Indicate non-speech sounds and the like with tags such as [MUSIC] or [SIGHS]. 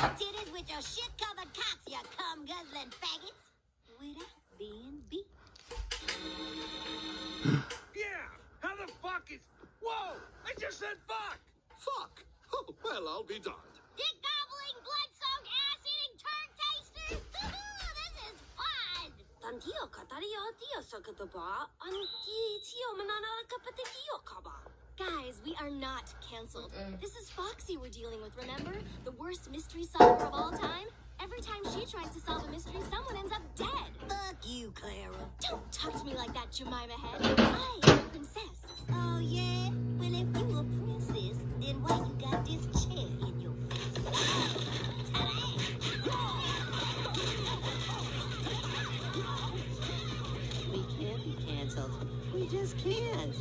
my titties with your shit-covered cocks, you cum-guzzling faggots. Without being beat. [SIGHS] Yeah! How the fuck is... Whoa! I just said fuck! Fuck! Oh, well, I'll be darned. Dick gobbling, blood soaked, ass eating turd taster. this is fun. Tandio katario dio sakataba anti tio manana kapatio kaba. Guys, we are not canceled. This is Foxxy we're dealing with, remember? The worst mystery solver of all time. Every time she tries to solve a mystery, someone ends up dead. Fuck you, Clara. Don't talk to me like that, Jemima Head. I am a princess. Oh, yeah? Well, if you a princess, then why you got this chair in your face? we can't be canceled. We just can't.